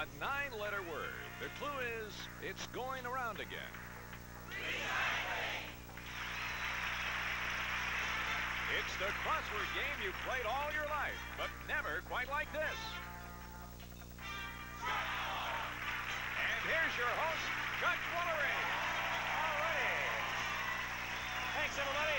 A nine-letter word. The clue is it's going around again. It's the crossword game you've played all your life, but never quite like this. And here's your host, Chuck Woolery. All righty. Thanks, everybody.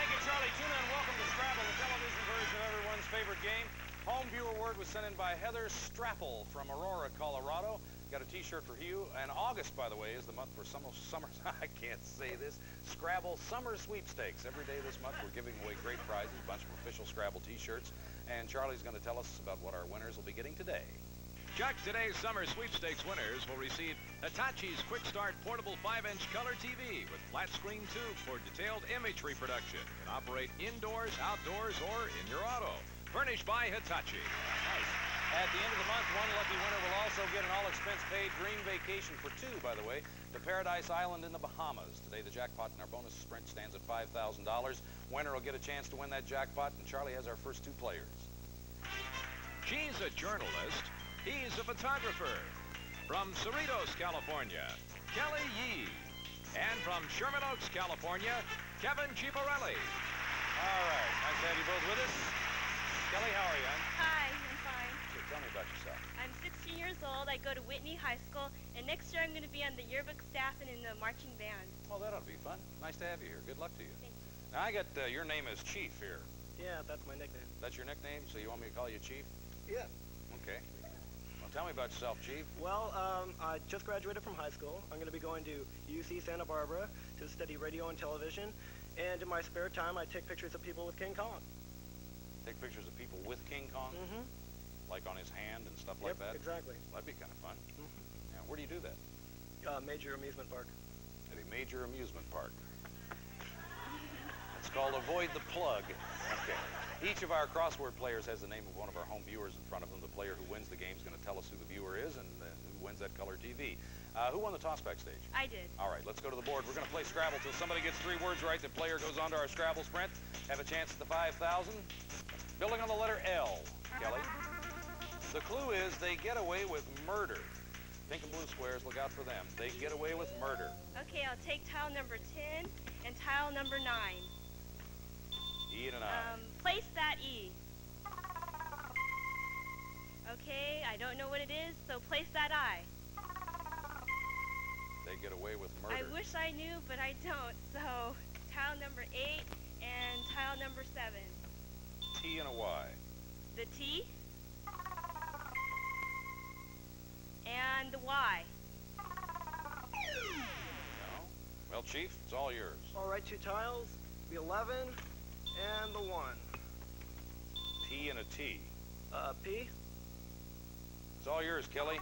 Thank you, Charlie. Tune in. Welcome to Scrabble, the television version of everyone's favorite game. Home viewer word was sent in by Heather Strapple from Aurora, Colorado. Got a T-shirt for Hugh. And August, by the way, is the month for summer. Summer. I can't say this. Scrabble Summer Sweepstakes. Every day this month, we're giving away great prizes, a bunch of official Scrabble T-shirts. And Charlie's going to tell us about what our winners will be getting today. Chuck, today's summer sweepstakes winners will receive Hitachi's Quick Start Portable 5-inch color TV with flat screen tube for detailed image reproduction. Can operate indoors, outdoors, or in your auto. Furnished by Hitachi. Nice. At the end of the month, one lucky winner will also get an all-expense-paid dream vacation for two, by the way, to Paradise Island in the Bahamas. Today, the jackpot in our bonus sprint stands at $5,000. Winner will get a chance to win that jackpot, and Charlie has our first two players. She's a journalist. He's a photographer. From Cerritos, California, Kelly Yee. And from Sherman Oaks, California, Kevin Ciparelli. All right. Nice to have you both with us. Kelly, how are you? Hi, I'm fine. Good. Tell me about yourself. I'm 16 years old. I go to Whitney High School, and next year I'm going to be on the yearbook staff and in the marching band. Well, that ought to be fun. Nice to have you here. Good luck to you. Thank you. Now, I got uh, your name as Chief here. Yeah, that's my nickname. That's your nickname, so you want me to call you Chief? Yeah. Okay. Well, tell me about yourself, Chief. Well, um, I just graduated from high school. I'm going to be going to UC Santa Barbara to study radio and television. And in my spare time, I take pictures of people with King Kong. Take pictures of people with King Kong, Mm-hmm. like on his hand and stuff yep, like that. exactly. That'd be kind of fun. Mhm. Yeah. Where do you do that? Uh, major amusement park. At a major amusement park. Called Avoid the Plug. Okay. Each of our crossword players has the name of one of our home viewers in front of them. The player who wins the game is going to tell us who the viewer is and uh, who wins that color TV. Uh, who won the toss backstage? I did. All right, let's go to the board. We're going to play Scrabble till somebody gets three words right. The player goes on to our Scrabble sprint. Have a chance at the 5,000. Building on the letter L. Kelly. The clue is they get away with murder. Pink and blue squares, look out for them. They can get away with murder. Okay, I'll take tile number 10 and tile number 9. Okay, I don't know what it is, so place that I. They get away with murder. I wish I knew, but I don't. So, tile number 8 and tile number 7. T and a Y. The T and the Y. No? Well, Chief, it's all yours. All right, two tiles, the 11, and the 1. T and a T. Uh, P. It's all yours, Kelly.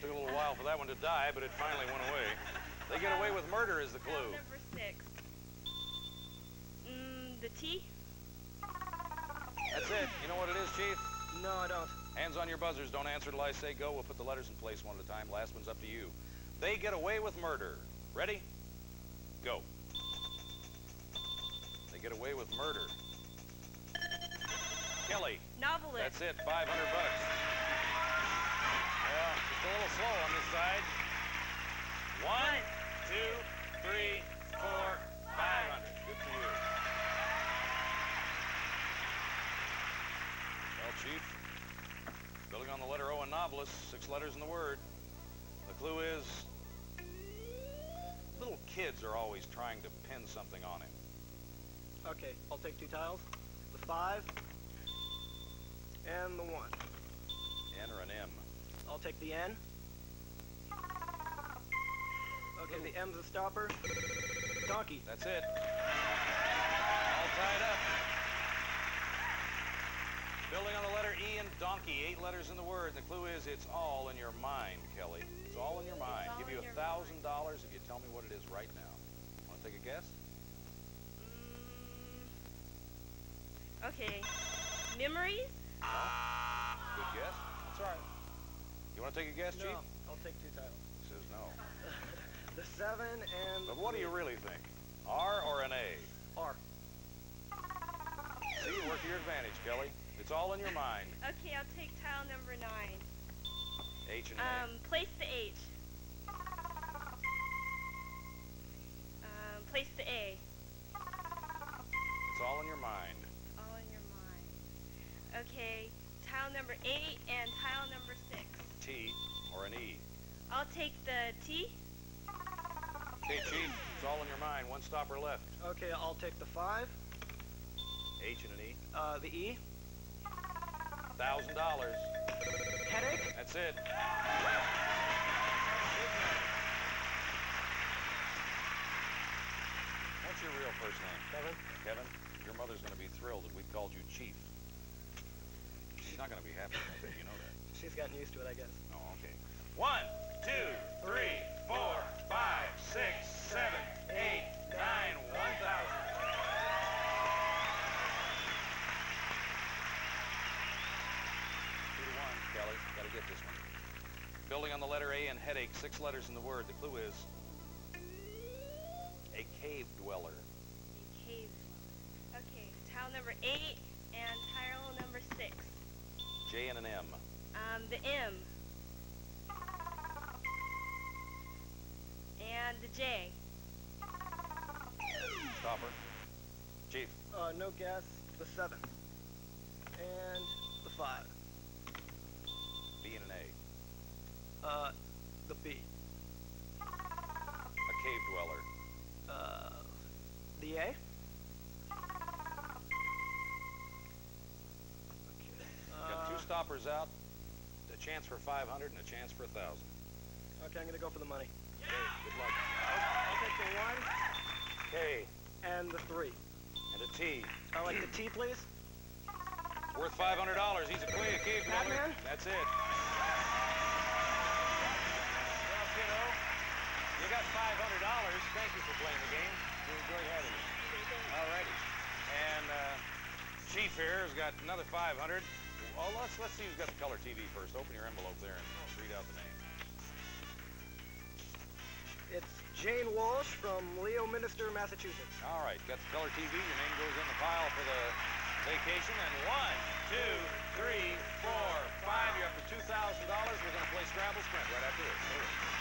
Took a little while for that one to die, but it finally went away. They get away with murder is the Tile clue. number 6. Mm, the T? That's it. You know what it is, Chief? No, I don't. Hands on your buzzers. Don't answer till I say go. We'll put the letters in place one at a time. Last one's up to you. They get away with murder. Ready? Go. They get away with murder. Kelly. Novelist. That's it. 500 bucks. Well, just a little slow on this side. One, two, three, four, five hundred. Good for you. Well, Chief, building on the letter O in novelist, six letters in the word. The clue is little kids are always trying to pin something on him. Okay, I'll take two tiles, the 5, and the 1. N or an M. I'll take the N. Okay, the M's a stopper. Donkey. That's it. All tied up. Building on the letter E and donkey, eight letters in the word. The clue is it's all in your mind, Kelly. It's all in your mind. Give you a thousand dollars if you tell me what it is right now. Want to take a guess? Mm, okay. Memories? Good guess. That's all right. You want to take a guess, Chief? No, I'll take two tiles. He says no. The 7 and But what do you really think? R or an A? R. See, work to your advantage, Kelly. It's all in your mind. Okay, I'll take tile number nine. H and A. Um, place the H. Um, place the A. A. number eight and tile number six. T or an E. I'll take the T. Okay, Chief, it's all in your mind. One stopper left. Okay, I'll take the five, H and an E. uh, the E, Thousand dollars. headache, That's it. What's your real first name? Kevin. Kevin, your mother's going to be thrilled that we called you Chief. She's not going to be happy about that. You know that. She's gotten used to it, I guess. Oh, okay. One, two, three, four, five, six, seven, eight, nine, one thousand. Two to one, Kelly. Gotta get this one. Building on the letter A and headache, six letters in the word. The clue is a cave dweller. Cave. Okay, tile number eight and tile number six. J and an M. Um, the M. And the J. Stopper. Chief. Uh, no gas, the seven, and the five, B and an A. uh, the B, Stoppers out. A chance for 500 and a chance for a 1,000. okay, I'm gonna go for the money. Okay, good luck. I'll take the one K and the three. and a T. I like the T, please. Worth $500. He's a quay, a cave dweller. Batman? That's it. Well, kiddo, you got $500. Thank you for playing the game. We enjoyed having you. All righty. And uh, Chief here has got another 500. Well, let's let's see who's got the color TV first. Open your envelope there and read out the name. It's Jane Walsh from Leominster, Massachusetts. All right, got the color TV. Your name goes in the pile for the vacation. And one, two, three, four, five. You're up to two thousand dollars. We're going to play Scrabble Sprint right after this. Here.